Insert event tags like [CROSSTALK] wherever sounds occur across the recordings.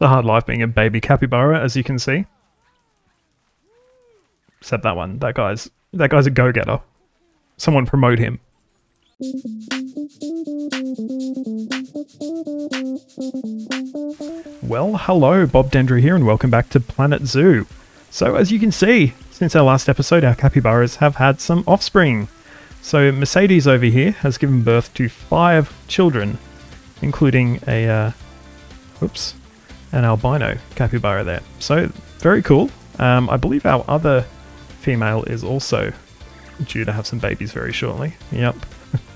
The hard life being a baby capybara, as you can see. Except that one. That guy's that guy's a go-getter. Someone promote him. Well, hello, Bob Dendry here, and welcome back to Planet Zoo. So, as you can see, since our last episode, our capybaras have had some offspring. So, Mercedes over here has given birth to five children, including a, uh, oops, an albino capybara there. So, very cool. Um, I believe our other female is also due to have some babies very shortly. Yep.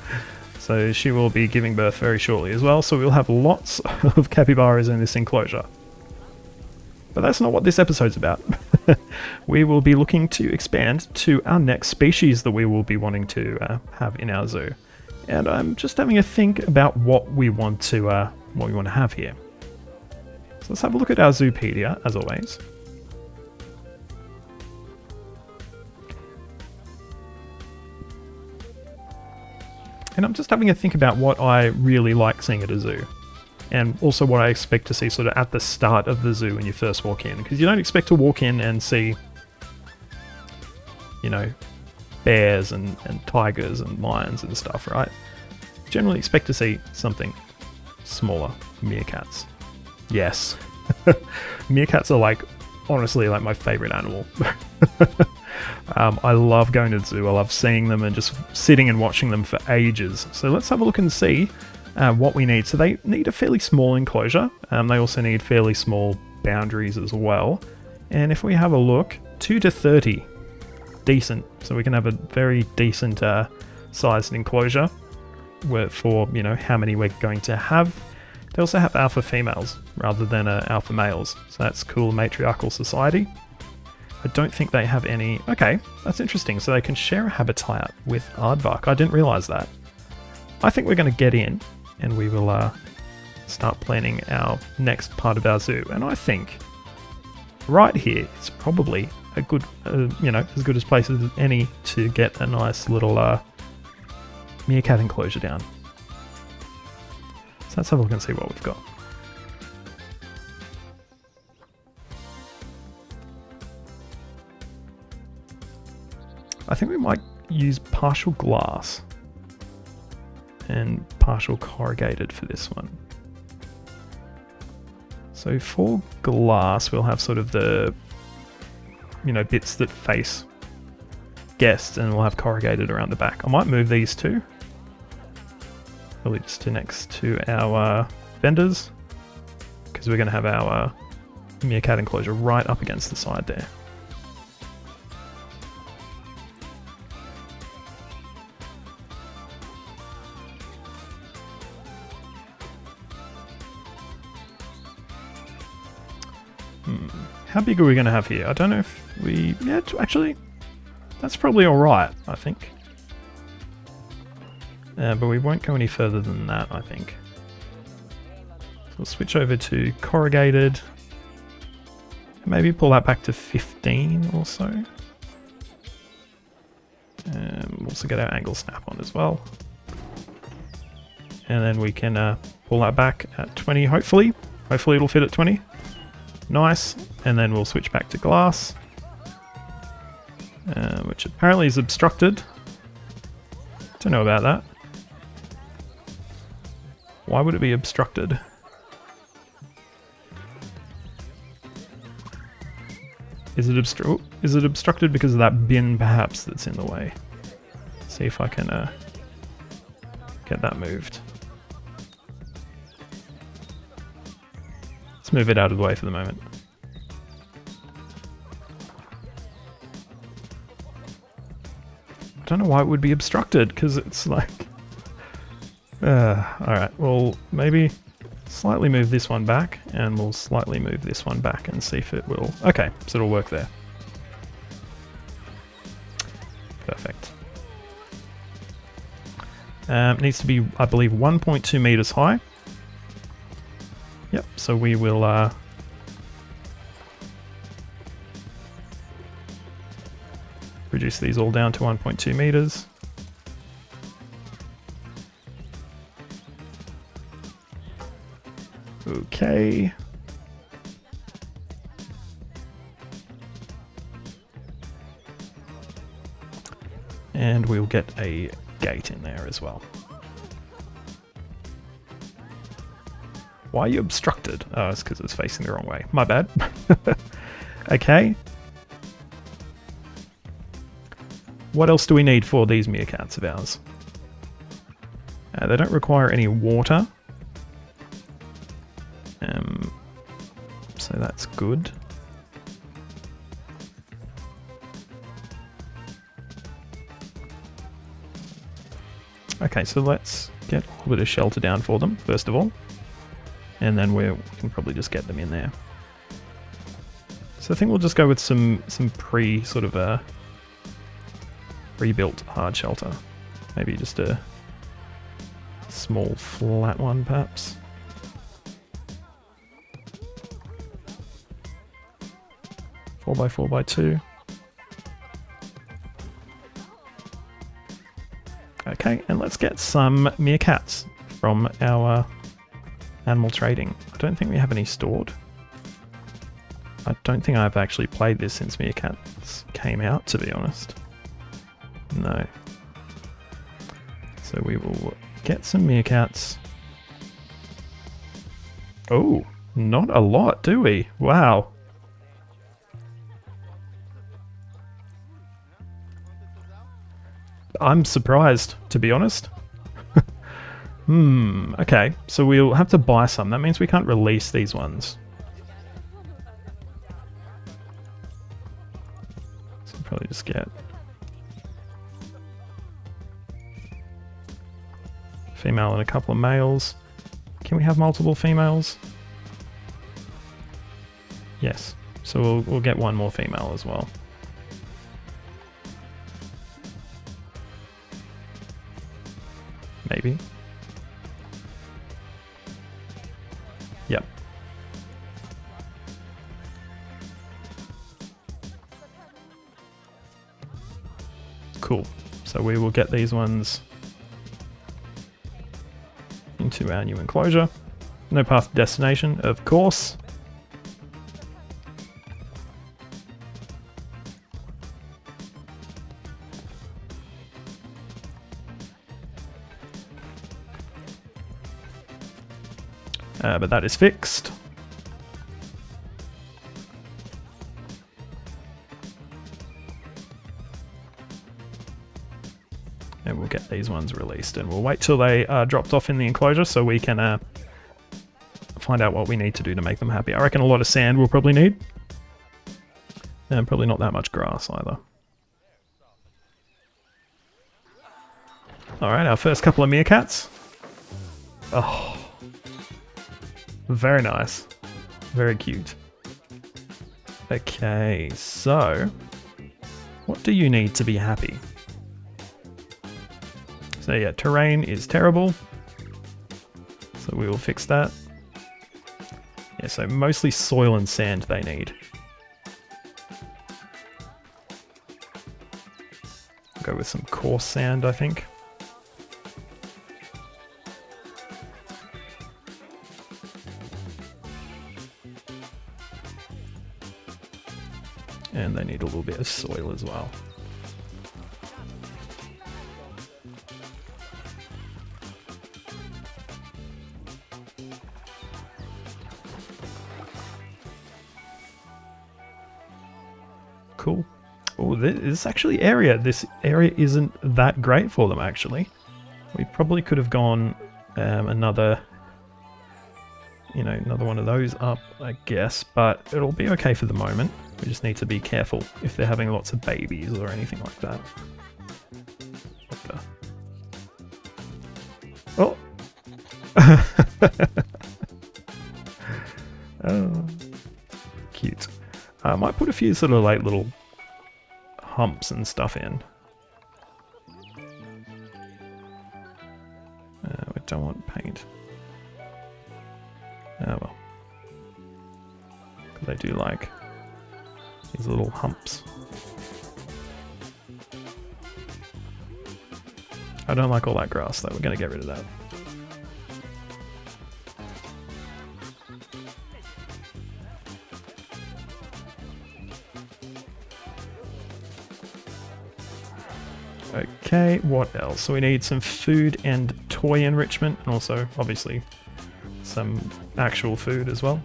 [LAUGHS] so she will be giving birth very shortly as well, so we'll have lots [LAUGHS] of capybaras in this enclosure. But that's not what this episode's about. [LAUGHS] we will be looking to expand to our next species that we will be wanting to uh, have in our zoo. And I'm just having a think about what we want to uh, what we want to have here. So let's have a look at our Zoopedia, as always. And I'm just having a think about what I really like seeing at a zoo. And also what I expect to see sort of at the start of the zoo when you first walk in. Because you don't expect to walk in and see, you know, bears and, and tigers and lions and stuff, right? Generally expect to see something smaller. Meerkats. Yes. [LAUGHS] Meerkats are like, honestly, like my favorite animal. [LAUGHS] Um, I love going to the zoo. I love seeing them and just sitting and watching them for ages. So let's have a look and see uh, what we need. So they need a fairly small enclosure. Um, they also need fairly small boundaries as well. And if we have a look, 2 to 30, decent. So we can have a very decent uh, sized enclosure for, you know, how many we're going to have. They also have alpha females rather than uh, alpha males. So that's cool matriarchal society. I don't think they have any... Okay, that's interesting. So they can share a habitat with Aardvark. I didn't realise that. I think we're going to get in and we will uh, start planning our next part of our zoo. And I think right here is probably a good, uh, you know, as good as place as any to get a nice little uh, meerkat enclosure down. So let's have a look and see what we've got. I think we might use partial glass and partial corrugated for this one. So for glass, we'll have sort of the, you know, bits that face guests and we'll have corrugated around the back. I might move these two. Really just to next to our vendors because we're going to have our meerkat enclosure right up against the side there. Hmm. How big are we going to have here? I don't know if we... Yeah, actually, that's probably alright, I think. Uh, but we won't go any further than that, I think. So we'll switch over to corrugated. Maybe pull that back to 15 or so. Um, we'll also get our angle snap on as well. And then we can uh, pull that back at 20, hopefully. Hopefully it'll fit at 20. Nice. And then we'll switch back to glass. Uh, which apparently is obstructed. Don't know about that. Why would it be obstructed? Is it, obstru is it obstructed because of that bin perhaps that's in the way? See if I can uh, get that moved. Let's move it out of the way for the moment. I don't know why it would be obstructed, because it's like... Uh, Alright, well, maybe slightly move this one back, and we'll slightly move this one back and see if it will... Okay, so it'll work there. Perfect. Um, needs to be, I believe, 1.2 meters high. Yep, so we will uh, reduce these all down to 1.2 meters. Okay. And we'll get a gate in there as well. Why are you obstructed? Oh, it's because it's facing the wrong way. My bad. [LAUGHS] okay. What else do we need for these meerkats of ours? Uh, they don't require any water. Um, so that's good. Okay, so let's get a little bit of shelter down for them, first of all. And then we can probably just get them in there. So I think we'll just go with some, some pre sort of a pre-built hard shelter. Maybe just a small flat one perhaps. Four by four by two. Okay, and let's get some meerkats from our animal trading. I don't think we have any stored. I don't think I've actually played this since meerkats came out, to be honest. No. So we will get some meerkats. Oh, not a lot, do we? Wow. I'm surprised, to be honest. [LAUGHS] hmm, okay. So we'll have to buy some. That means we can't release these ones. So probably just get... Female and a couple of males. Can we have multiple females? Yes. So we'll, we'll get one more female as well. Cool. So we will get these ones into our new enclosure. No path to destination, of course. Uh, but that is fixed. These ones released and we'll wait till they are dropped off in the enclosure so we can uh, find out what we need to do to make them happy. I reckon a lot of sand we'll probably need. And probably not that much grass either. Alright, our first couple of meerkats. Oh, very nice. Very cute. Okay, so what do you need to be happy? So yeah, terrain is terrible. So we will fix that. Yeah, so mostly soil and sand they need. Go with some coarse sand, I think. And they need a little bit of soil as well. This actually area. This area isn't that great for them, actually. We probably could have gone um, another, you know, another one of those up, I guess, but it'll be okay for the moment. We just need to be careful if they're having lots of babies or anything like that. Oh! [LAUGHS] oh. Cute. I uh, might put a few sort of like little humps and stuff in. Uh, we don't want paint. Oh well. They do like these little humps. I don't like all that grass though, we're going to get rid of that. Okay, what else? So we need some food and toy enrichment, and also, obviously, some actual food as well.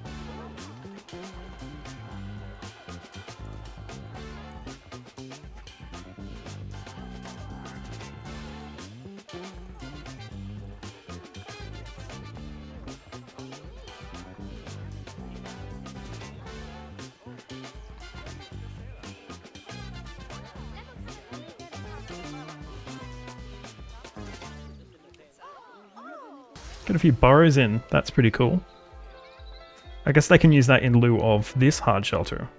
Get a few burrows in. That's pretty cool. I guess they can use that in lieu of this hard shelter.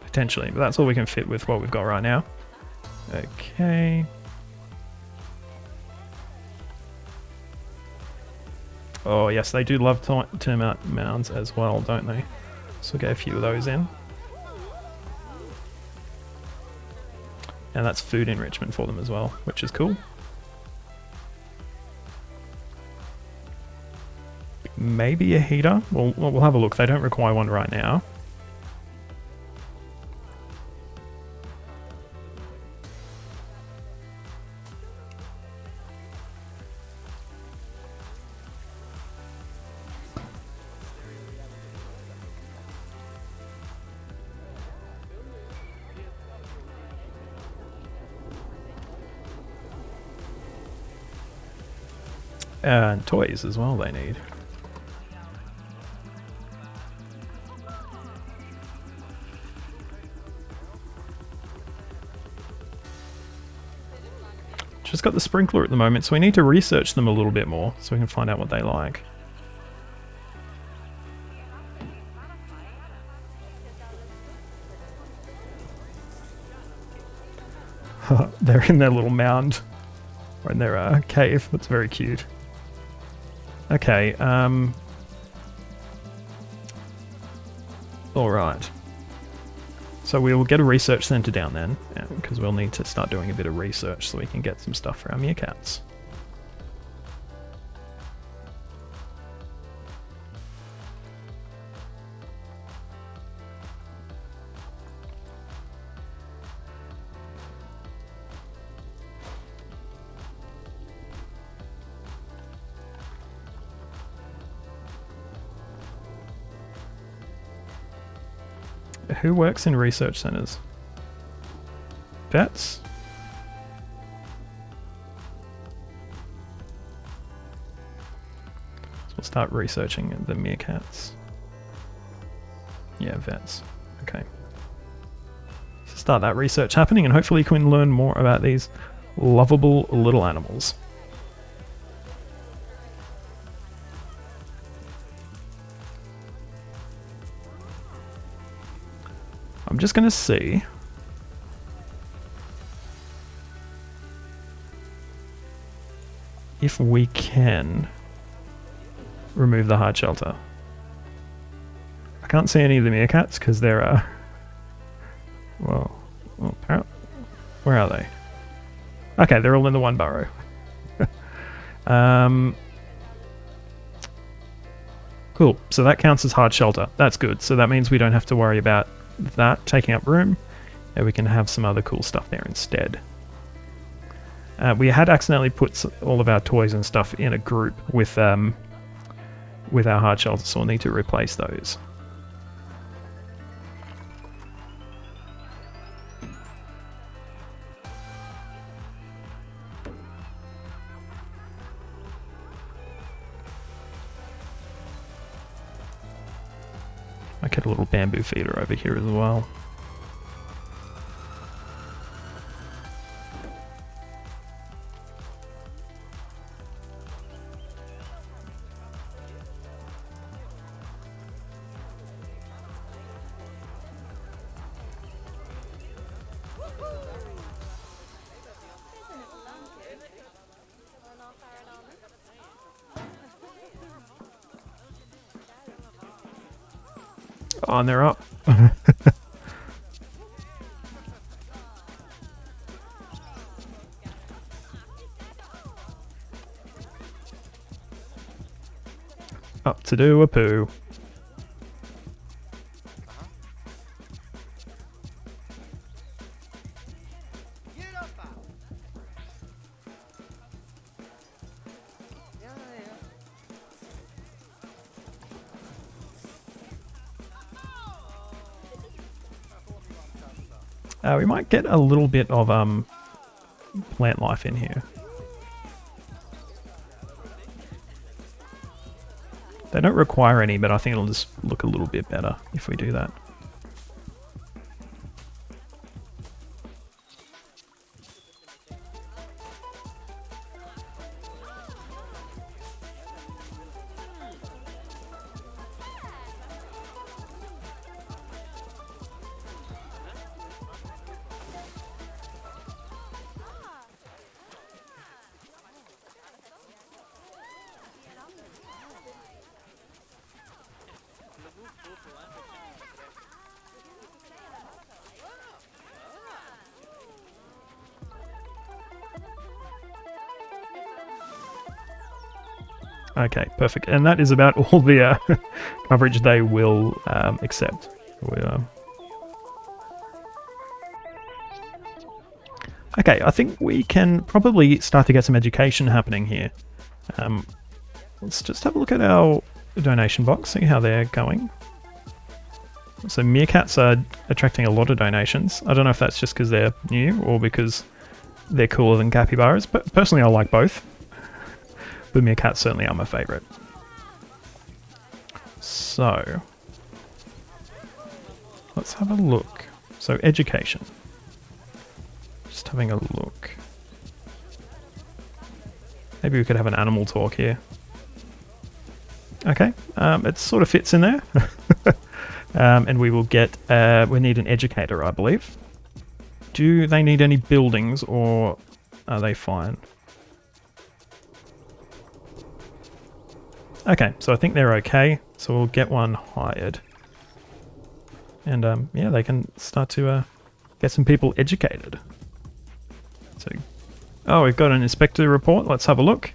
Potentially, but that's all we can fit with what we've got right now. Okay. Oh yes, they do love termite mounds as well, don't they? So we'll get a few of those in. And that's food enrichment for them as well, which is cool. Maybe a heater. Well, we'll have a look. They don't require one right now. Toys as well they need. Just got the sprinkler at the moment, so we need to research them a little bit more so we can find out what they like. [LAUGHS] They're in their little mound, or in their uh, cave. That's very cute. Okay, um... Alright. So we'll get a research centre down then, because we'll need to start doing a bit of research so we can get some stuff for our meerkats. Who works in research centers? Vets? So we'll start researching the meerkats. Yeah, vets. Okay. So start that research happening and hopefully you can learn more about these lovable little animals. I'm just going to see. If we can remove the hard shelter. I can't see any of the meerkats because there are. [LAUGHS] Well, well, where are they? Okay, they're all in the one burrow. [LAUGHS] um, cool. So that counts as hard shelter. That's good. So that means we don't have to worry about that taking up room, and we can have some other cool stuff there instead. Uh, we had accidentally put all of our toys and stuff in a group with um, with our hard shelter, so we'll need to replace those. Get a little bamboo feeder over here as well. On they're up. [LAUGHS] up to do a poo. Uh, we might get a little bit of um, plant life in here. They don't require any, but I think it'll just look a little bit better if we do that. Okay, perfect. And that is about [LAUGHS] all the uh, coverage they will um, accept. We, um... Okay, I think we can probably start to get some education happening here. Um, let's just have a look at our donation box, see how they're going. So meerkats are attracting a lot of donations. I don't know if that's just because they're new or because they're cooler than capybaras, but personally I like both. But meerkats certainly are my favourite. So, let's have a look. So, education. Just having a look. Maybe we could have an animal talk here. Okay, um, it sort of fits in there. [LAUGHS] um, and we will get, uh, we need an educator, I believe. Do they need any buildings or are they fine? Okay, so I think they're okay. So we'll get one hired. And um, yeah, they can start to uh, get some people educated. So, oh, we've got an inspector report. Let's have a look.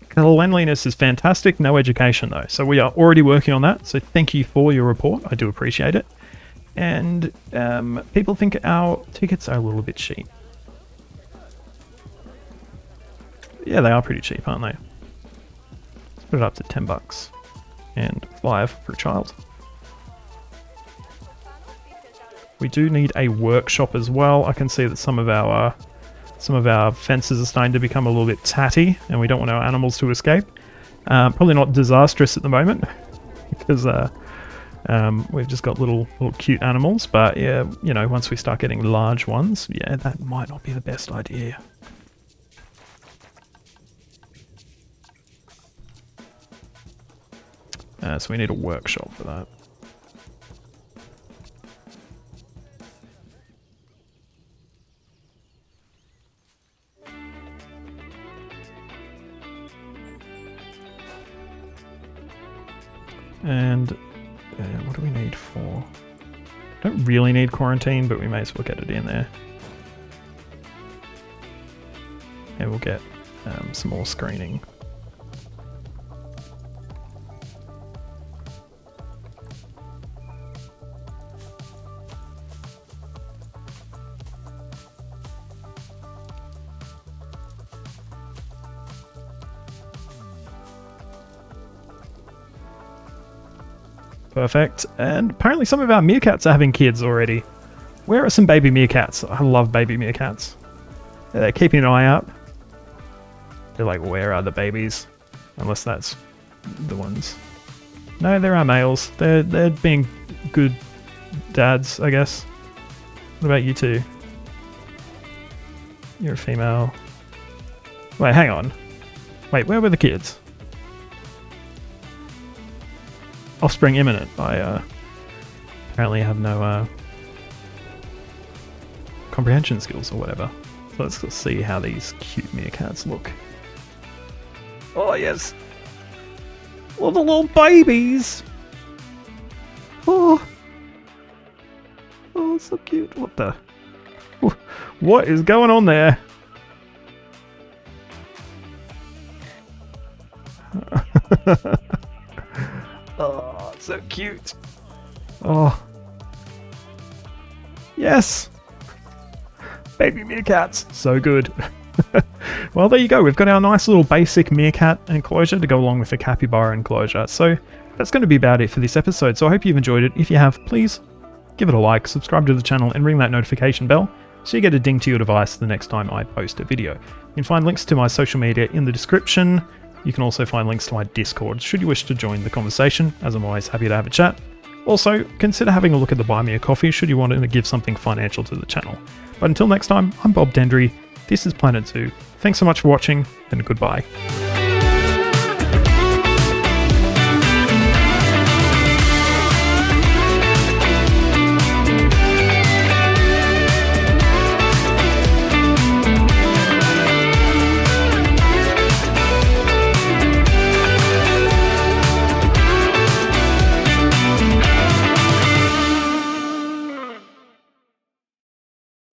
The cleanliness is fantastic. No education though. So we are already working on that. So thank you for your report. I do appreciate it. And um, people think our tickets are a little bit cheap. Yeah, they are pretty cheap, aren't they? Put it up to 10 bucks. And 5 for a child. We do need a workshop as well. I can see that some of our some of our fences are starting to become a little bit tatty, and we don't want our animals to escape. Uh, probably not disastrous at the moment, [LAUGHS] because uh, um, we've just got little little cute animals. But yeah, you know, once we start getting large ones, yeah, that might not be the best idea. Uh, so we need a workshop for that. And uh, what do we need for? Don't really need quarantine, but we may as well get it in there. And we'll get um, some more screening. Perfect. And apparently some of our meerkats are having kids already. Where are some baby meerkats? I love baby meerkats. They're keeping an eye out. They're like, where are the babies? Unless that's the ones. No, there are males. They're, they're being good dads, I guess. What about you two? You're a female. Wait, hang on. Wait, where were the kids? Offspring imminent. I uh, apparently have no uh, comprehension skills or whatever. So let's see how these cute meerkats look. Oh yes, all the little babies. Oh, oh, so cute. What the? What is going on there? [LAUGHS] So cute. Oh. Yes. Baby meerkats. So good. [LAUGHS] well, there you go. We've got our nice little basic meerkat enclosure to go along with the capybara enclosure. So that's going to be about it for this episode. So I hope you've enjoyed it. If you have, please give it a like, subscribe to the channel, and ring that notification bell so you get a ding to your device the next time I post a video. You can find links to my social media in the description. You can also find links to my Discord should you wish to join the conversation, as I'm always happy to have a chat. Also, consider having a look at the Buy Me a Coffee should you want to give something financial to the channel. But until next time, I'm Bob Dendry, this is Planet Zoo. Thanks so much for watching, and goodbye.